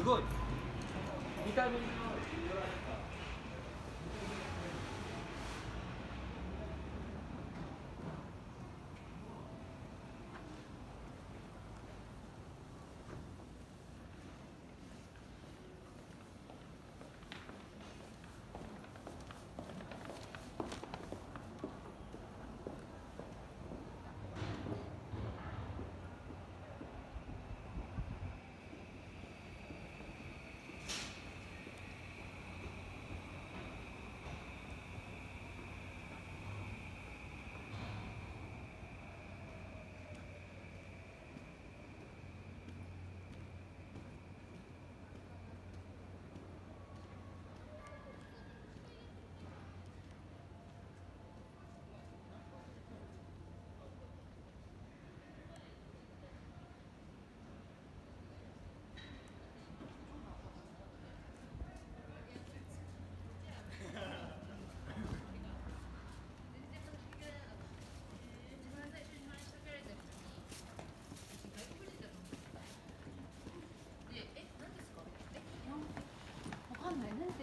すごい。見た目。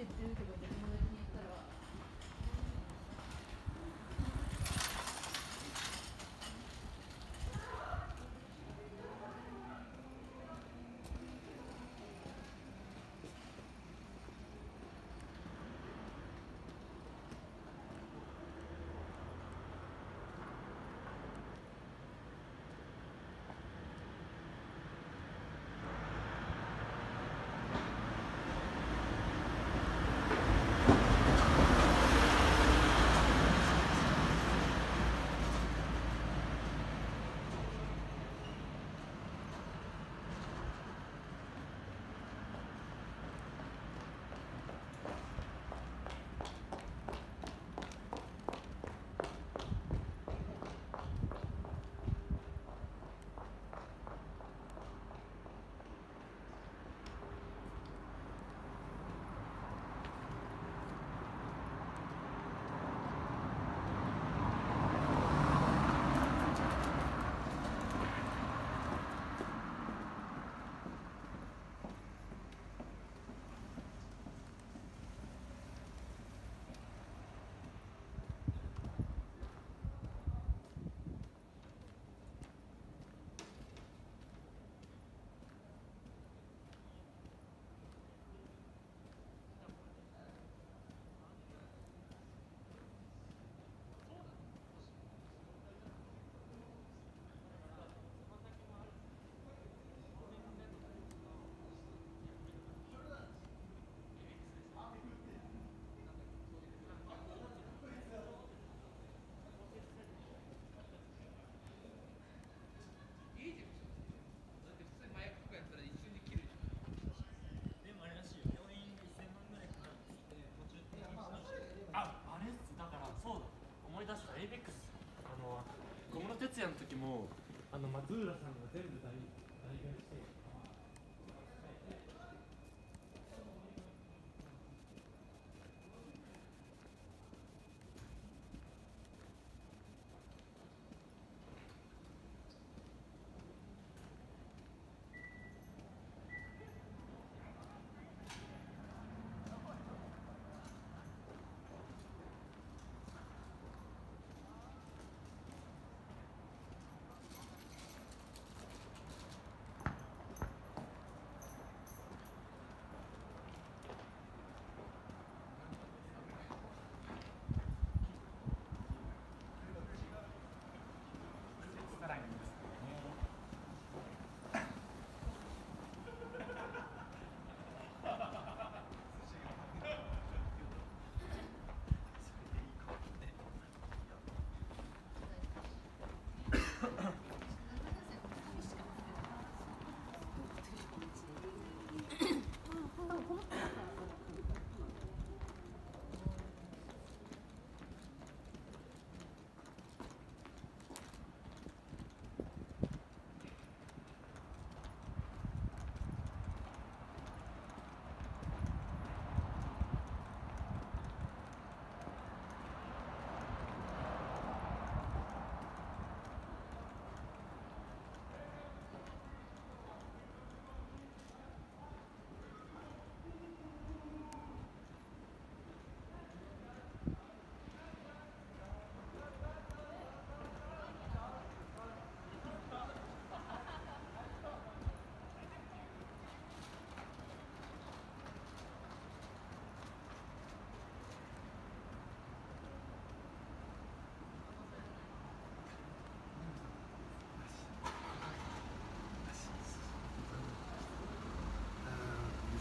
って言ってるけどの松浦さんが全部大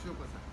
próxima pasada.